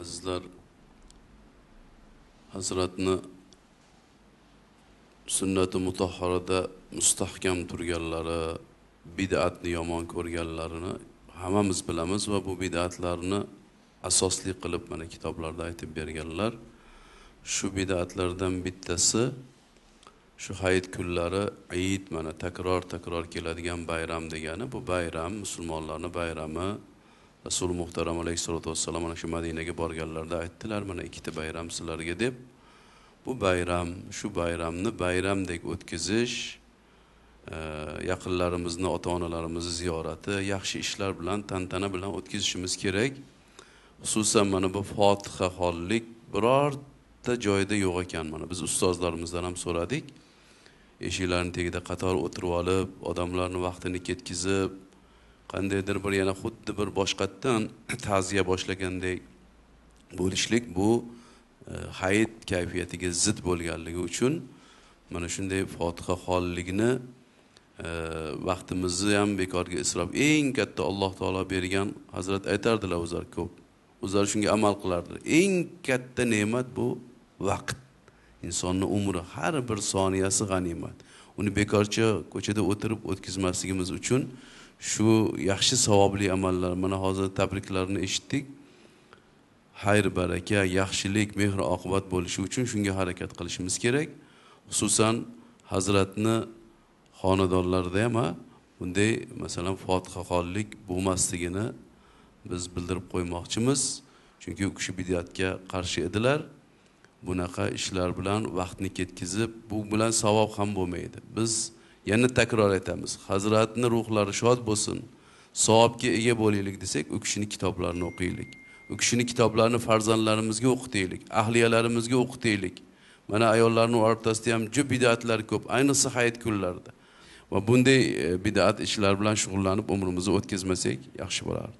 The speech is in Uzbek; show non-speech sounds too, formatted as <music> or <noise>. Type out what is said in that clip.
azizlar hazratni sunnati mutahharada mustahkam turganlari bid'atni yomon ko'rganlarini hammamiz bilamiz va bu bid'atlarni asosli qilib mana kitoblarda aytib berganlar. Shu bid'atlardan bittasi shu hayit kunlari Eid mana takror takror keladigan bayram degani bu bayram musulmonlarni bayrami rasul muhtaram alayhissalotu vassalom mana shu madinaga borganlarida aytdilar mana ikkita bayram sizlarga deb. Bu bayram shu bayramni bayramdek o'tkazish e, yaqinlarimizni ota onalarimizni ziyorati yaxshi ishlar bilan tantana bilan o'tkazishimiz kerak. Xususan mana bu fotiha xollik birorta joyda yo'q ekan. Mana biz ustozlarimizdan ham so'radik. Eshiklarni tagida qator o'tirib olib odamlarni vaqtini ketkazib qandaydir bir yana xuddi bir boshqatdan <clears throat> ta'ziya boshlagandek bo'lishlik bu e, hayit kayfiyatiga zid bo'lganligi uchun mana shunday fotiha xolligini e, vaqtimizni ham bekorga isrof eng katta alloh taolo bergan hazrat aytardilar o'zlari ko'p o'zlari shunga amal qilardilar. Eng katta ne'mat bu vaqt insonni umri har bir soniyasi g'animat. Uni bekorcha ko'chada o'tirib o'tkazmasligimiz uchun shu yaxshi savobli amallar. Mana hozir tabriklarni eshitdik. Xayr baraka yaxshilik mehr oqibat bo'lishi uchun shunga harakat qilishimiz kerak. Xususan hazratni xonadonlarida ham bunday masalan fotihaxonlik bo'lmasligini biz bildirib qo'ymoqchimiz. Chunki u kishi bid'atga qarshi edilar. Bunaqa ishlar bilan vaqtni ketkazib bu bilan savob ham bo'lmaydi. Biz yana takror aytamiz hazratni ruhlari shod bo'lsin savobga ega bo'laylik desak u kishini kitoblarini o'qiylik. U kishini kitoblarini farzandlarimizga o'qitaylik ahliyalarimizga o'qitaylik. Mana ayollarni o'rtasida ham juda bid'atlar ko'p ayniqsa hayit kunlarida. Va bunday e, bid'at ishlar bilan shug'ullanib umrimizni o'tkazmasak yaxshi bo'lardi.